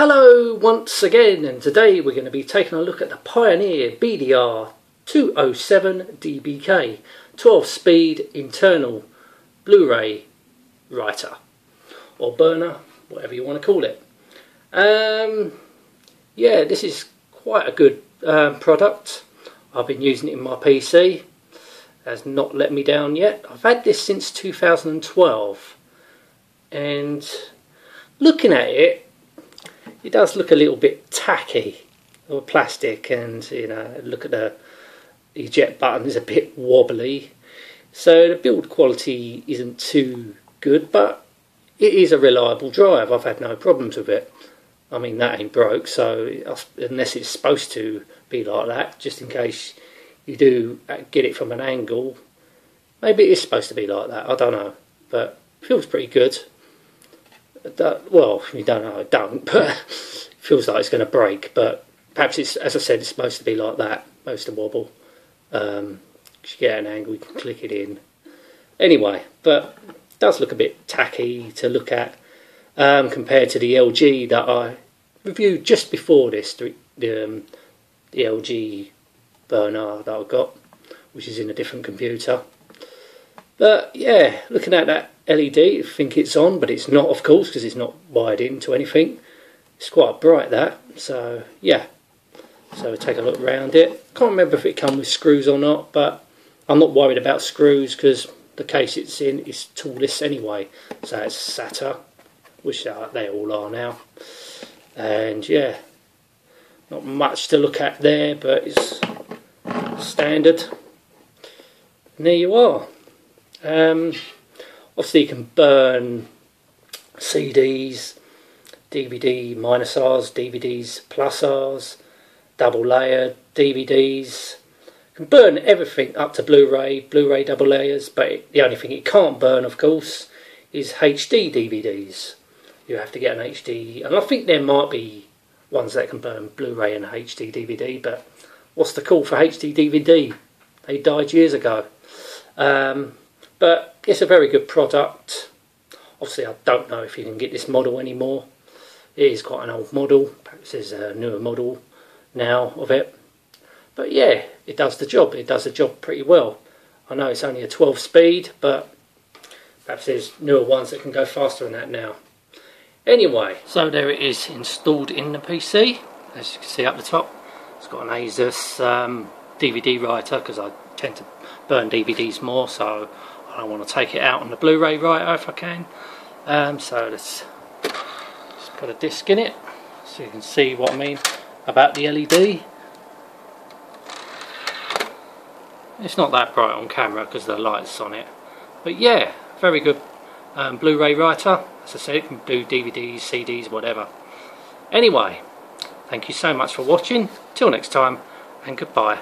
Hello once again and today we're going to be taking a look at the Pioneer BDR 207 DBK 12 speed internal Blu-ray writer or burner whatever you want to call it. Um, yeah this is quite a good um, product. I've been using it in my PC has not let me down yet. I've had this since 2012 and looking at it it does look a little bit tacky or plastic and you know look at the eject button is a bit wobbly. So the build quality isn't too good but it is a reliable drive. I've had no problems with it. I mean that ain't broke so unless it's supposed to be like that just in case you do uh, get it from an angle maybe it is supposed to be like that. I don't know. But feels pretty good that, well, you don't know, don't, but it feels like it's going to break. But perhaps it's, as I said, it's supposed to be like that, most to wobble. Um, you get an angle, you can click it in. Anyway, but does look a bit tacky to look at um, compared to the LG that I reviewed just before this, the, um, the LG burner that I got, which is in a different computer. But yeah, looking at that LED, I think it's on, but it's not, of course, because it's not wired into anything. It's quite bright, that. So, yeah. So we'll take a look around it. Can't remember if it comes with screws or not, but I'm not worried about screws because the case it's in is toolless anyway. So it's SATA, which they all are now. And yeah, not much to look at there, but it's standard. And there you are. Um, obviously, you can burn CDs, DVD minus R's, DVDs plus R's, double layer DVDs. You can burn everything up to Blu-ray, Blu-ray double layers, but the only thing it can't burn, of course, is HD DVDs. You have to get an HD, and I think there might be ones that can burn Blu-ray and HD DVD, but what's the call for HD DVD? They died years ago. Um, but it's a very good product. Obviously, I don't know if you can get this model anymore. It is quite an old model. Perhaps there's a newer model now of it. But yeah, it does the job. It does the job pretty well. I know it's only a 12 speed, but perhaps there's newer ones that can go faster than that now. Anyway, so there it is installed in the PC. As you can see up the top, it's got an Asus um, DVD writer because I tend to burn DVDs more, so I want to take it out on the Blu-ray writer if I can. Um, so let's just put a disc in it so you can see what I mean about the LED. It's not that bright on camera because the light's on it. But yeah, very good um, Blu-ray writer. As I said, it can do DVDs, CDs, whatever. Anyway, thank you so much for watching. Till next time, and goodbye.